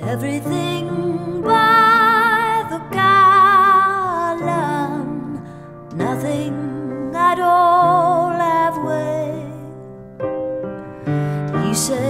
Everything by the gallon, nothing at all halfway. You say.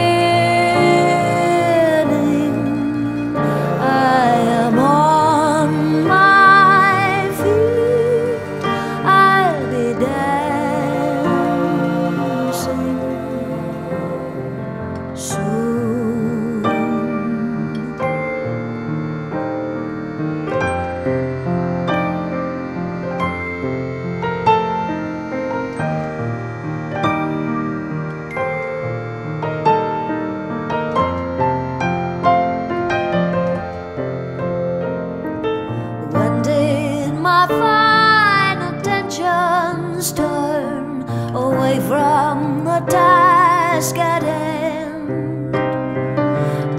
our fine attention's turned away from the task at hand.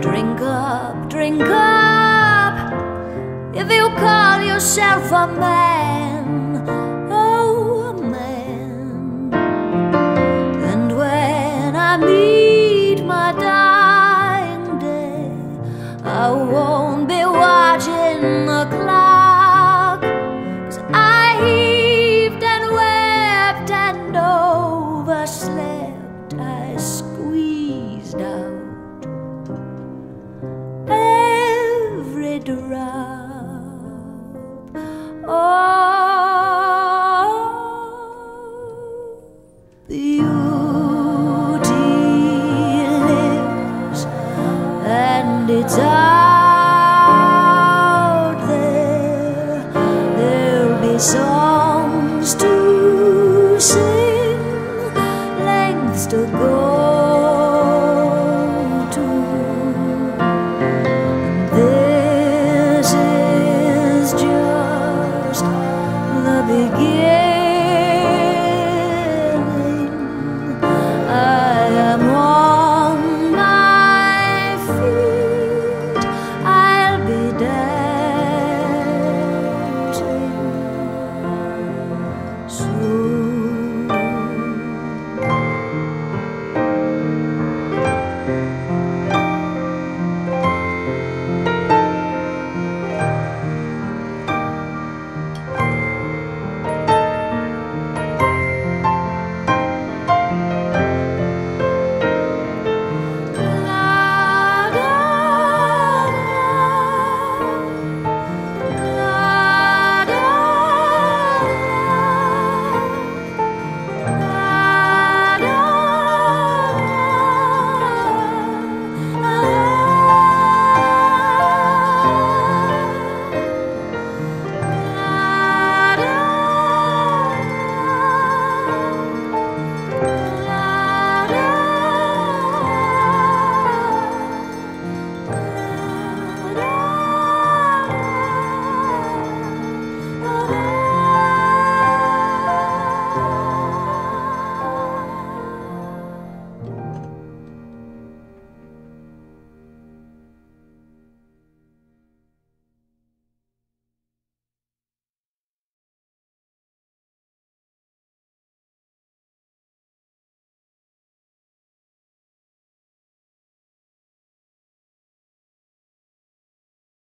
Drink up, drink up, if you call yourself a man. out there, there'll be songs to sing, lengths to go to. And this is just the beginning.